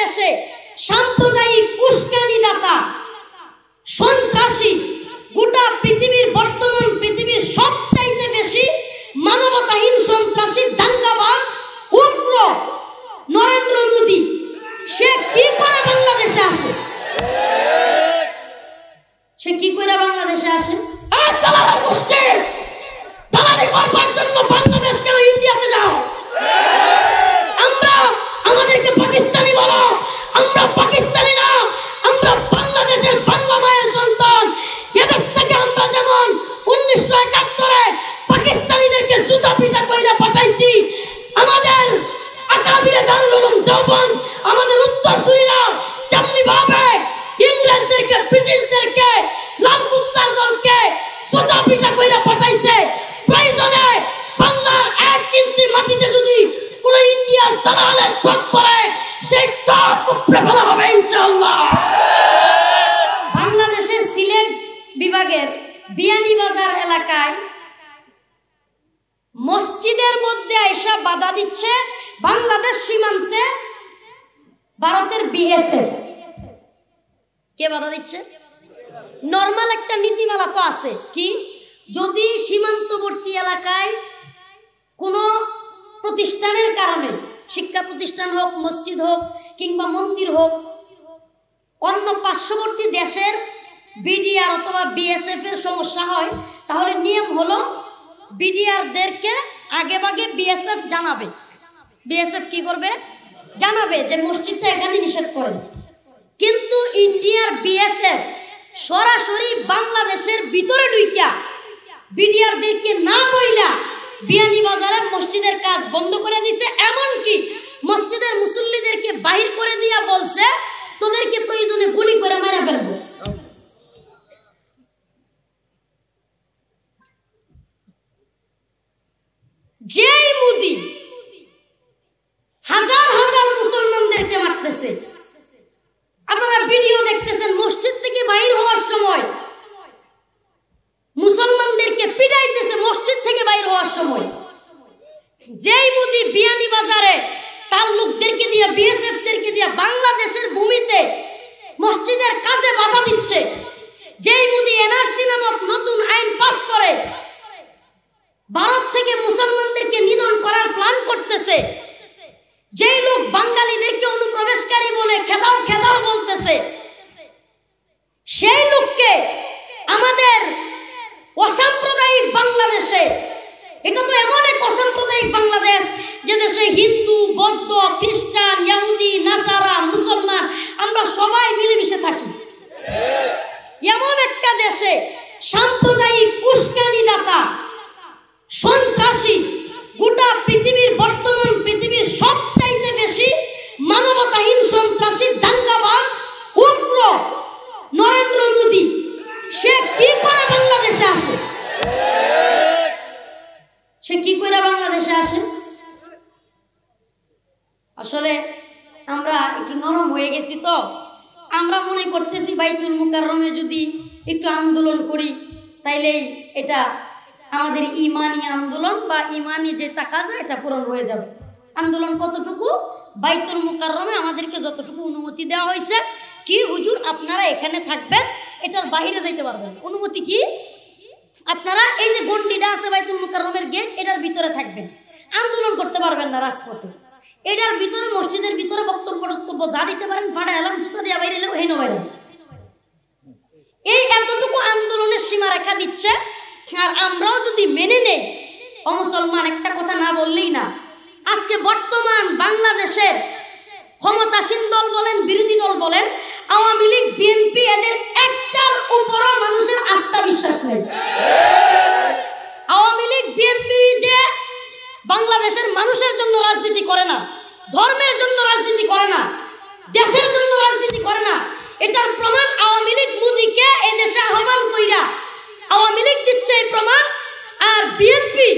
দেশে সাম্প্রদায়িক উস্কানি দাতা, সন্ত্রাসী, গোটা পৃথিবীর বর্তমান পৃথিবীর সবচাইতে বেশি মানবতাহীন সন্ত্রাসী দাঙ্গাবাজ উগ্র নরেন্দ্র মোদী। সে কি করে বাংলাদেশে আসে? সে কি করে বাংলাদেশে আসে? বাংলাদেশ কেন ইন্ডিয়াতে যাও। আমরা আমাদেরকে পাকিস্তানি বলো। আমরা পাকিস্তানি না, আমরা বাংলাদেশের বাংলা মায়ের সন্তান। এদেশ থেকে আমরা যেমন উনিশশো একাত্তরে পাকিস্তানিদেরকে জুতা পিটা কইরা পাঠাইছি, আমাদের আকাবিরে দারুল দেওবন্দ আমাদের উত্তরসূরিরা যেমনি ভাবে ইংরেজদেরকে, ব্রিটিশদেরকে, লাল কুত্তার দলকে জুতা পিটা কইরা পাঠাইছে প্রয়োজনে বাংলার এক ইঞ্চি মাটিতে যদি কোন ইন্ডিয়ার দালালের চোখ পড়ে সেই চোখ উপড়ে হবে, ইনশাআল্লাহ। বাংলাদেশের সিলেট বিভাগের বিয়ানীবাজার এলাকায় মসজিদের মধ্যে আইসা বাধা দিচ্ছে বাংলাদেশ সীমান্তে ভারতের বিএসএফ। কে বাধা দিচ্ছে? নর্মাল একটা নীতিমালা তো আছে। কি? যদি সীমান্তবর্তী এলাকায় কোনো প্রতিষ্ঠানের কারণে, শিক্ষা প্রতিষ্ঠান হোক, মসজিদ হোক, কিংবা মন্দির হোক, অন্য পার্শ্ববর্তী দেশের বিডিআর অথবা বিএসএফ এর সমস্যা হয়, তাহলে নিয়ম হলো বিডিআরদেরকে আগে ভাগে বিএসএফ জানাবে। বিএসএফ কি করবে? জানাবে যে মসজিদটা এখানে নিষেধ করেন কিন্তু ইন্ডিয়ার বিএসএফ সরাসরি বাংলাদেশের ভিতরে ঢুইকা বিডিআরদেরকে না বইলা বিয়ানী বাজারে মসজিদের কাজ বন্ধ করে দিছে, এমনকি মসজিদের মুসল্লিদেরকে বাহির করে দিয়া বলছে, তোদেরকে প্রয়োজনে গুলি করে মারা ফেলব যেই মুদি হাজার হাজার মুসলমানদেরকে মারতেছে আপনারা ভিডিও দেখতেছেন মসজিদ থেকে বাইর হওয়ার সময় মুসলমানদেরকে পিটাইতেছে মসজিদ থেকে বাইর হওয়ার সময় যেই মুদি বিয়ানী বাজারে তার লোকদেরকে দিয়ে বিএসএফ দেরকে দিয়ে বাংলাদেশের ভূমিতে মসজিদের কাজে বাধা দিচ্ছে যেই মুদি এনআরসি নামক নতুন আইন পাশ করে ভারত থেকে মুসলমানদেরকে নিধন করার প্ল্যান করতেছে যেই লোক বাঙালিদেরকে অনুপ্রবেশকারী বলে খেদাও খেদাও বলতেছে সেই লোককে আমাদের অসাম্প্রদায়িক বাংলাদেশে এটা তো এমন এক অসাম্প্রদায়িক বাংলাদেশ যে দেশে হিন্দু বৌদ্ধ খ্রিস্টান ইহুদি নাসারা মুসলমান আমরা সবাই মিলেমিশে থাকি এমন একটা দেশে সাম্প্রদায়িক উস্কানি দাতা সন্ত্রাসী গোটা পৃথিবীর বর্তমান পৃথিবীর সবচাইতে বেশি মানবতাহীন সন্ত্রাসী দাঙ্গাবাজ উগ্র নরেন্দ্র মোদী সে কি করে বাংলাদেশে আসে সে কি করে বাংলাদেশে আসে আসলে আমরা একটু নরম হয়ে গেছি তো। আমরা মনে করতেছি বাইতুল মুকাররমে যদি একটু আন্দোলন করি তাইলেই এটা আমাদের ইমানি আন্দোলন বা ইমানি যে তাকাজা এটা পূরণ হয়ে যাবে। আন্দোলন কতটুকু? বাইতুল মুকাররমে আমাদেরকে যতটুকু অনুমতি দেওয়া হয়েছে, কি হুজুর আপনারা এখানে থাকবেন, এটার বাইরে যাইতে পারবেন। অনুমতি কি? আপনারা এই যে গন্ডিটা আছে বাইতুল মুকাররমের গেট এটার ভিতরে থাকবেন। আন্দোলন করতে পারবেন না রাজপথে। এটার ভিতরে, মসজিদের ভিতরে বক্তব্য টক্তব্য যা দিতে পারেন, ফাটা এলাম জুতো দিয়ে বাইরে এলেও হেন বাইরে। এই এতটুকু আন্দোলনের সীমা রেখা দিচ্ছে, আর আমরাও যদি মেনে নেই অমুসলমান একটা কথা না বললেই না। আজকে বর্তমান বাংলাদেশের ক্ষমতাসীন দল বলেন, বিরোধী দল বলেন, আওয়ামী লীগ, বিএনপি, এদের একটার উপরও মানুষের আস্থা বিশ্বাস নেই। আওয়ামী লীগ, বিএনপি যে বাংলাদেশের মানুষের জন্য রাজনীতি করে না ধর্মের জন্য রাজনীতি করে না, দেশের জন্য রাজনীতি করে না। এটার প্রমাণ আওয়ামী লীগ, মোদীকে এই দেশে আহ্বান কইরা আওয়ামী লীগ দিচ্ছে এই প্রমাণ, আর বিএনপি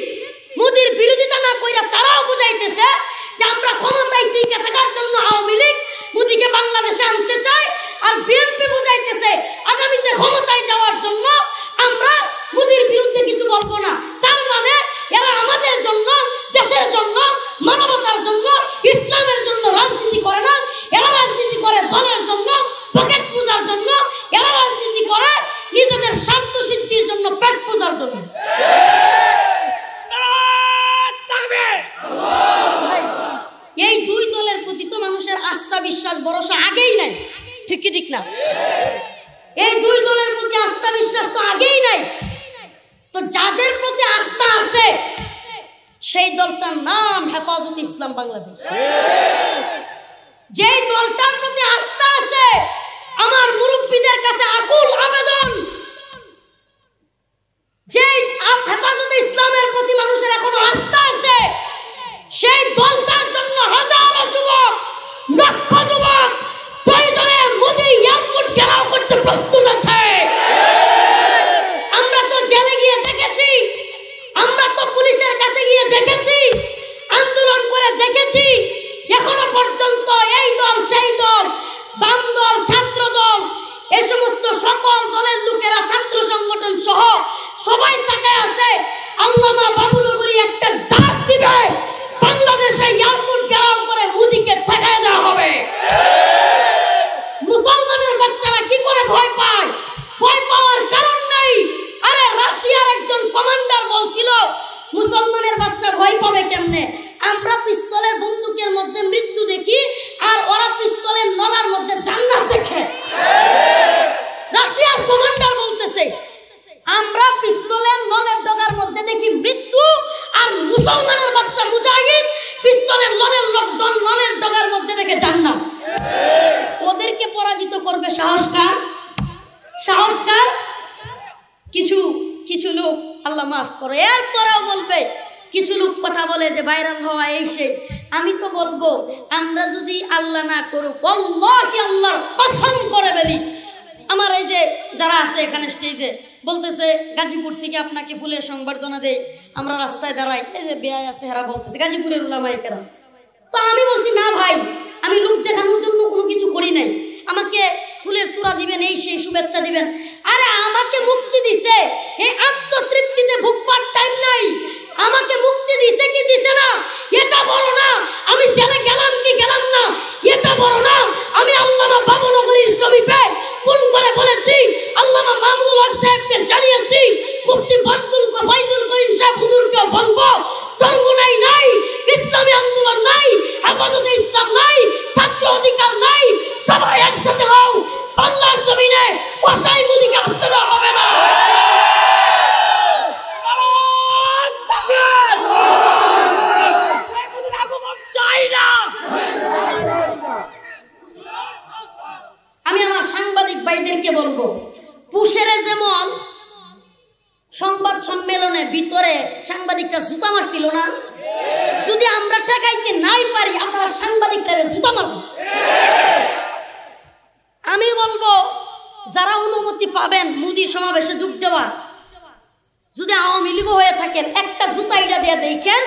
মোদীর বিরোধিতা না কইরা তারাও বুঝাইতেছে যে আমরা ক্ষমতায় টিকে থাকার জন্য আওয়ামী লীগ মোদীকে বাংলাদেশে আনতে চায়, আর বিএনপি বুঝাইতেছে আগামীতে ক্ষমতায় যাওয়ার জন্য আমরা মোদীর বিরুদ্ধে কিছু বলব না। তার মানে এরা আমাদের জন্য দেশের জন্য, মানবতার জন্য, ইসলামের জন্য রাজনীতি করে না, এরা রাজনীতি করে দলের জন্য পকেট পূজার জন্য, এরা রাজনীতি করে নিজেদের শান্ত সিদ্ধির জন্য পেট পূজার জন্য। এই দুই দলের প্রতি তো মানুষের আস্থা, বিশ্বাস, ভরসা আগেই নাই। ঠিক ঠিক না? এই দুই দলের প্রতি আস্থা, বিশ্বাস তো আগেই নাই। তো যাদের প্রতি আস্থা আছে সেই দলটার নাম হেফাজত ইসলাম বাংলাদেশ। যেই দলটার সকল দলের লোকেরা ছাত্র সংগঠন সহ সবাই তাকায় আছে, আল্লামা বাবুনগরী একটা ডাক দিবে, বাংলাদেশে এয়ারপোর্ট ঘেরাও করে মোদিকে ঠেকায় দেওয়া হবে। মুসলমানের বাচ্চারা কি করে ভয় পায়? ভয় পাওয়ার কারণ নাই। আরে রাশিয়ার একজন কমান্ডার বলছিল, মুসলমানের বাচ্চা ভয় পাবে কেমনে? আমরা পিস্তলের বন্দুকের মধ্যে মৃত্যু দেখি, আর ওরা পিস্তলের নলার মধ্যে জান্নাত দেখে রাশিয়ার কমান্ডার বলতেছে আমরা পিস্তলের নলের ডগার মধ্যে দেখি মৃত্যু আর মুসলমানের বাচ্চা মুজাহিদ পিস্তলের নলের লকডন নলের দেখে জান্নাত। ওদেরকে পরাজিত করবে সাহসকার। সাহসকার? কিছু কিছু লোক আল্লাহ মাফ করো। এরপরেও বলবে, কিছু লোক কথা বলে যে, ভাইরাল হওয়া এই আমি তো বলব, আমরা যদি আল্লাহ না করুক অল্লাহি আল্লাহর কসম করে বলি আমার এই যে যারা আছে এখানে স্টেজে বলতেছে, গাজীপুর থেকে আপনাকে ফুলের সংবর্ধনা দেয় আমরা রাস্তায় দাঁড়াই। এই যে বেয়াই আছে, হেরা বলতেছে, গাজীপুরের উলামায়ে কেরাম। তো আমি বলছি, না ভাই। আমি লোক দেখানোর জন্য কোনো কিছু করি নাই। আমাকে ফুলের তুলা দিবেন, এই সেই শুভেচ্ছা দিবেন। আরে আমাকে মুক্তি দিছে। এই আত্মতৃপ্তিতে ভুগবার টাইম নাই। আমাকে মুক্তি দিছে কি দিছে না, এটা বড় না। আমি জেলে গেলাম কি গেলাম না, এটা বড় না। আমি আল্লামা বাবুনগরীর সমীপে ফোন করে বলেছি, আল্লামা মামুনুল হক সাহেবকে জানিয়েছি, মুফতি ফজলুল ফাইজুল করিম সাহেব হুজুরকে বলব ইসলামী আন্দোলন নাই ইসলাম নাই, ছাত্র অধিকার নাই। সবাই একসাথে হও, বাংলার জমিনে বসাই মোদিকে আসতে দেওয়া হবে না। আমি আমার সাংবাদিক ভাইদেরকে বলব, পুষেরে যেমন সংবাদ সম্মেলনে ভিতরে সাংবাদিকরা জুতা মারছিল না? যদি আমরা ঠেকাইতে নাই পারি, আমরা সাংবাদিকরা জুতা মারব। আমি বলব, যারা অনুমতি পাবেন, মোদি সমাবেশে যোগ দেওয়ার যদি আওয়ামী লীগ হয়ে থাকেন, একটা জুতা এটা দিয়ে দেখেন,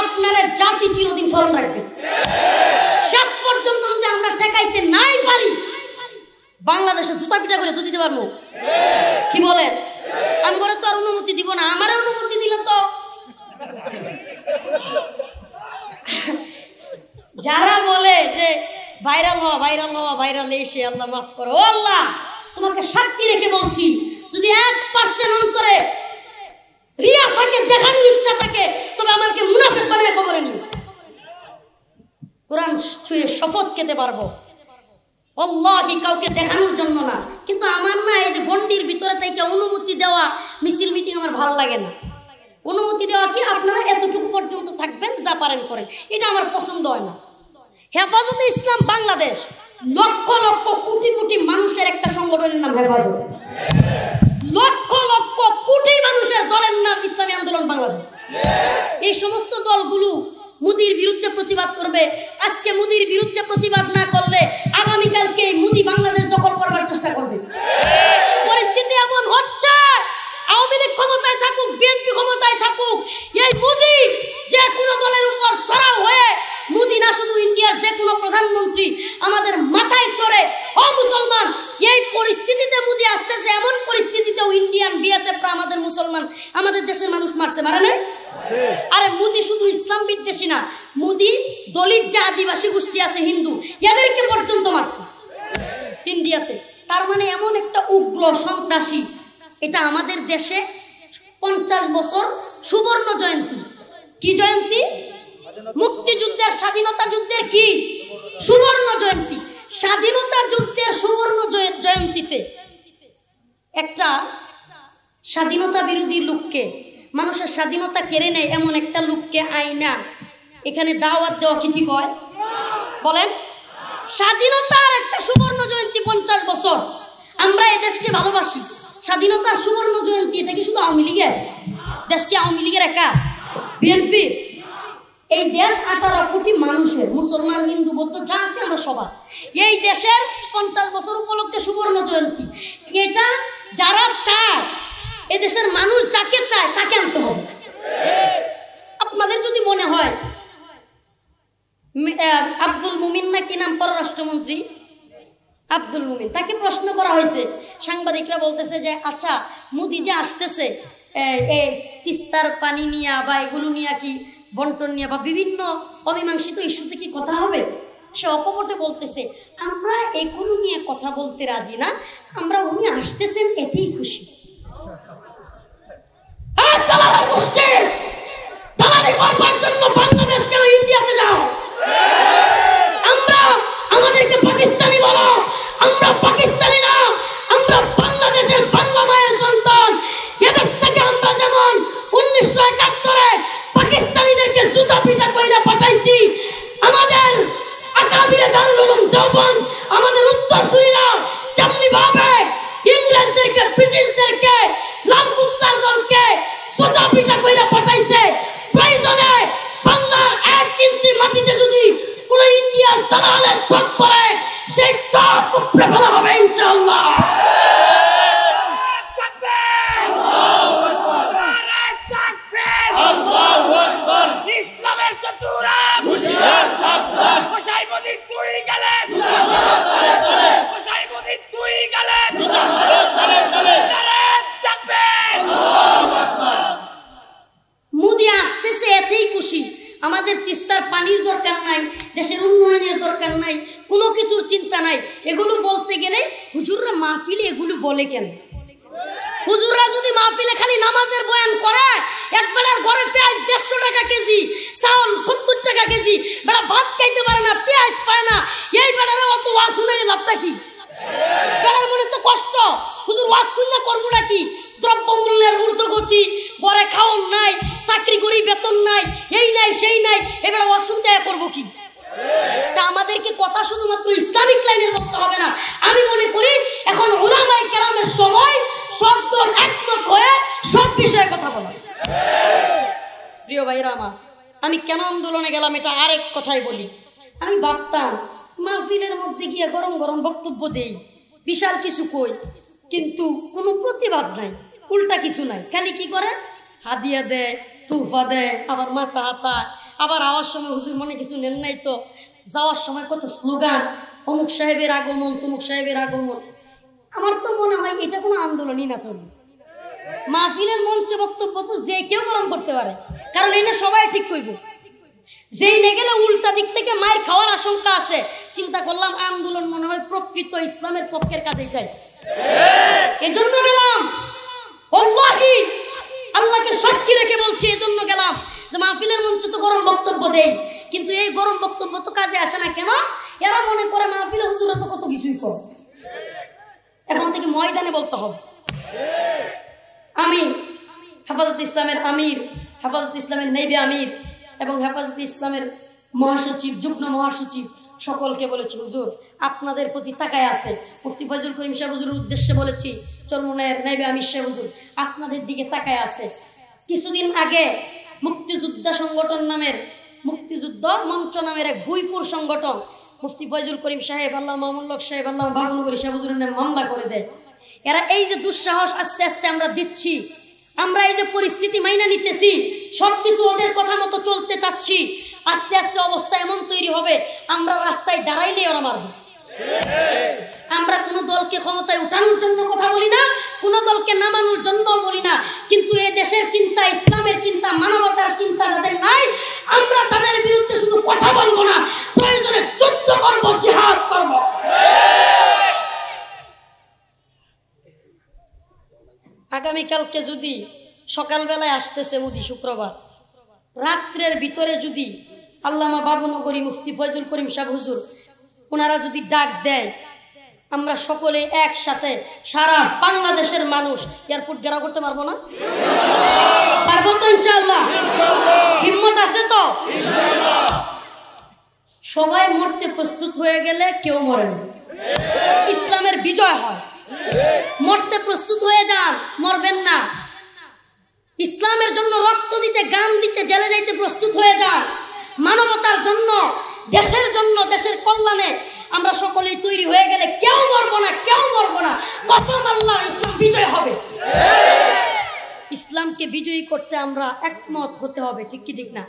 আপনারা জাতি চিরদিন স্মরণ রাখবেন। শেষ পর্যন্ত যদি আমরা ঠেকাইতে নাই পারি, বাংলাদেশে জুতা পিটা করে তো দিতে পারব। কি বলেন? আমি করে তো আর অনুমতি দিব না আমার অনুমতি দিলে তো। যারা বলে যে ভাইরাল হওয়া ভাইরাল হওয়া, ভাইরাল এসে আল্লাহ মাফ করো। আল্লাহ, তোমাকে সাক্ষী রেখে বলছি, যদি এক পার্সেন্ট অন্তরে রিয়া থাকে দেখানোর ইচ্ছা থাকে, তবে আমাকে মুনাফেক বানায় কবরে নিও কোরআন ছুঁয়ে শপথ খেতে পারব। অল্লাহি কাউকে দেখানোর জন্য না। কিন্তু আমার না এই যে গন্ডির ভিতরে থেকে অনুমতি দেওয়া, মিছিল মিটিং আমার ভালো লাগে না। অনুমতি দেওয়া কি আপনারা এতটুকু পর্যন্ত থাকবেন, যা পারেন করেন। এটা আমার পছন্দ হয় না। হেফাজতে ইসলাম বাংলাদেশ লক্ষ লক্ষ কোটি কোটি মানুষের একটা সংগঠনের নাম হেফাজত। লক্ষ লক্ষ কোটি মানুষের দলের নাম ইসলামী আন্দোলন বাংলাদেশ। এই সমস্ত দলগুলো মুদির বিরুদ্ধে প্রতিবাদ করবে। আজকে মুদির বিরুদ্ধে প্রতিবাদ না করলে আগামীকালকে মুদি বাংলাদেশ দখল করবার চেষ্টা করবে। পরিস্থিতি এমন হচ্ছে, আওয়ামী লীগ ক্ষমতায় থাকুক, বিএনপি ক্ষমতায় থাকুক, এই মুদি যে কোনো দলের উপর চড়াও হয়ে মুদি না শুধু ইন্ডিয়ার যে কোনো প্রধানমন্ত্রী আমাদের মাথায় চড়ে, ও মুসলমান, এই পরিস্থিতিতে মুদি আসতেছে, এমন পরিস্থিতিতেও ইন্ডিয়ান বিএসএফ আমাদের মুসলমান, আমাদের দেশের মানুষ মারছে, মারে নাই? আরে মোদি শুধু ইসলাম বিদ্বেষী না, মোদি দলিত যে আদিবাসী গোষ্ঠী আছে হিন্দু, এদেরকে পর্যন্ত মারছে ইন্ডিয়াতে। তার মানে এমন একটা উগ্র সন্ত্রাসী, এটা আমাদের দেশে পঞ্চাশ বছর সুবর্ণ জয়ন্তী। কি জয়ন্তী? মুক্তিযুদ্ধের স্বাধীনতা যুদ্ধের কি? সুবর্ণ জয়ন্তী। স্বাধীনতা যুদ্ধের সুবর্ণ জয়- জয়ন্তীতে একটা স্বাধীনতা বিরোধী লোককে মানুষের স্বাধীনতা কেড়ে নেয় এমন একটা লোককে আইনা এখানে দাওয়াত দেওয়া কি ঠিক হয়? বলেন। স্বাধীনতার একটা সুবর্ণ জয়ন্তী পঞ্চাশ বছর। আমরা এই দেশকে ভালোবাসি। স্বাধীনতার সুবর্ণ জয়ন্তী, এটা কি শুধু আওয়ামী লীগের? দেশকে আওয়ামী লীগের একা? বিএনপি। এই দেশ আঠারো কোটি মানুষের, মুসলমান, হিন্দু, বৌদ্ধ, যা আছে আমরা সবার। এই দেশের পঞ্চাশ বছর উপলক্ষে সুবর্ণ জয়ন্তী। এটা যারা চায় এ দেশের মানুষ যাকে চায় তাকে আনতে হবে। আপনাদের যদি মনে হয় আব্দুল মুমিন না কি নাম পররাষ্ট্রমন্ত্রী? আব্দুল মুমিন। তাকে প্রশ্ন করা হয়েছে। সাংবাদিকরা বলতেছে যে আচ্ছা মোদি যে আসতেছে এই তিস্তার পানি নিয়া বা এগুলো নিয়ে কি বন্টন নিয়ে বা বিভিন্ন অমীমাংসিত ইস্যুতে কি কথা হবে? সে অকপটে বলতেছে, আমরা এগুলো নিয়ে কথা বলতে রাজি না। আমরা উনি আসতেছেন এতেই খুশি। দালালের গোষ্ঠী! দালালি করবার জন্য উপরে ফেলা হবে ইনশাআল্লাহ ইসলামের চতুরা কোষাই মোদী তুই গেলে কোষাই মোদী তুই গেলে নারায়ণ থাকবেন মুদি আসতেছে এতেই খুশি আমাদের তিস্তার পানির দরকার নাই, দেশের উন্নয়নের দরকার নাই, কোনো কিছুর চিন্তা নাই। এগুলো বলতে গেলে হুজুররা মাহফিলে এগুলো বলে কেন? হুজুররা যদি মাহফিলে খালি নামাজের বয়ান করে এক বেলার ঘরে পেঁয়াজ দেড়শো টাকা কেজি, চাউল সত্তর টাকা কেজি, বেলা ভাত খাইতে পারে না, পেঁয়াজ পায় না, এই বেলারে অত ওয়াজ শুনে লাভটা কি? বেলার মনে তো কষ্ট। হুজুর ওয়াজ শুনে করব নাকি দ্রব্য মূল্যের ঊর্ধ্বগতি বরে খাওন নাই, চাকরি করি বেতন নাই, এই নাই, সেই নাই, এবার অসুবিধা করব কি? তা আমাদেরকে কথা শুধুমাত্র ইসলামিক লাইনের বলতে হবে না। আমি মনে করি এখন ওলামাই কেরামের সময় সব দল একমত হয়ে সব বিষয়ে কথা বলা। প্রিয় ভাইরা আমার, আমি কেন আন্দোলনে গেলাম এটা আরেক কথাই বলি। আমি ভাবতাম, মাহফিলের মধ্যে গিয়ে গরম গরম বক্তব্য দেই, বিশাল কিছু কই, কিন্তু কোনো প্রতিবাদ নাই, উল্টা কিছু নাই। খালি কি করে হাদিয়া দেয় তুফা দেয়, আবার মাথা হাতা আবার আওয়ার সময় হুজুর মনে কিছু নেন নাই তো? যাওয়ার সময় কত স্লোগান, অমুক সাহেবের আগমন, তমুক সাহেবের আগমন। আমার তো মনে হয় এটা কোনো আন্দোলনই না তৈরি মাহফিলের মঞ্চে বক্তব্য তো যে কেউ গরম করতে পারে। কারণ এনে সবাই ঠিক করব যেই নে গেলে উল্টা দিক থেকে মায়ের খাওয়ার আশঙ্কা আছে, চিন্তা করলাম আন্দোলন মনে হয় প্রকৃত ইসলামের পক্ষের কাজে চাই এজন্য গেলাম। অল্লাহি আল্লাহকে সাক্ষী রেখে বলছি, এজন্য গেলাম। যে মাহফিলের মঞ্চে তো গরম বক্তব্য দেই, কিন্তু এই গরম বক্তব্য তো কাজে আসে না কেন? এরা মনে করে মাহফিলে হুজুরা তো কত কিছুই কর এখন থেকে ময়দানে বলতে হবে। আমি হেফাজত ইসলামের আমির, হেফাজত ইসলামের নেবে আমির এবং হেফাজত ইসলামের মহাসচিব, যুগ্ম মহাসচিব সকলকে বলেছি, হুজুর, আপনাদের প্রতি তাকায় আছে। মুফতি ফজল করিম সাহেব হুজুরের উদ্দেশ্যে বলেছি চরমনের নাইবে আমির সাহেব হুজুর। আপনাদের দিকে তাকায় আছে। কিছুদিন আগে মুক্তিযোদ্ধা সংগঠন নামের, মুক্তিযুদ্ধ মঞ্চ নামের এক গুইফুর সংগঠন, মুফতি ফজল করিম সাহেব, আল্লাহ মামুল্লক সাহেব, আল্লাহ বাবুলগরি সাহেব হুজুরের নামে মামলা করে দেয়। এরা এই যে দুঃসাহস আস্তে আস্তে আমরা দিচ্ছি, আমরা এই যে পরিস্থিতি মাইনা নিতেছি, সবকিছু ওদের কথা মতো চলতে চাচ্ছি, আস্তে আস্তে অবস্থা এমন তৈরি হবে, আমরা রাস্তায় দাঁড়াইলে ওরা মারবে। আমরা কোনো দলকে ক্ষমতায় উঠানোর জন্য কথা বলি না, কোনো দলকে নামানোর জন্য বলি না। কিন্তু এ দেশের চিন্তা, ইসলামের চিন্তা, মানবতার চিন্তা যাদের নাই, আমরা তাদের বিরুদ্ধে শুধু কথা বলব না, প্রয়োজনে যুদ্ধ করব, জিহাদ করব। আগামীকালকে যদি সকালবেলায় আসতেছে মোদি, শুক্রবার, রাত্রের ভিতরে যদি আল্লামা বাবুনগরী মুফতি ফয়জুল করিম সাহ হুজুর ওনারা যদি ডাক দেয় আমরা সকলে একসাথে সারা বাংলাদেশের মানুষ এয়ারপোর্ট গেরা করতে পারব না? পারব তো ইনশাল্লাহ হিম্মত আছে তো? সবাই মরতে প্রস্তুত হয়ে গেলে কেউ মরে না। ইসলামের বিজয় হয়। মরতে প্রস্তুত হয়ে যান, মরবেন না। ইসলামের জন্য রক্ত দিতে, গান দিতে, জেলে যাইতে প্রস্তুত হয়ে যান। মানবতার জন্য দেশের জন্য, দেশের কল্যাণে আমরা সকলেই তৈরি হয়ে গেলে কেউ মরবো না, কেউ মরবো না। কসম আল্লাহ, ইসলাম বিজয় হবে। ইসলামকে বিজয়ী করতে আমরা একমত হতে হবে, ঠিক কি, ঠিক না?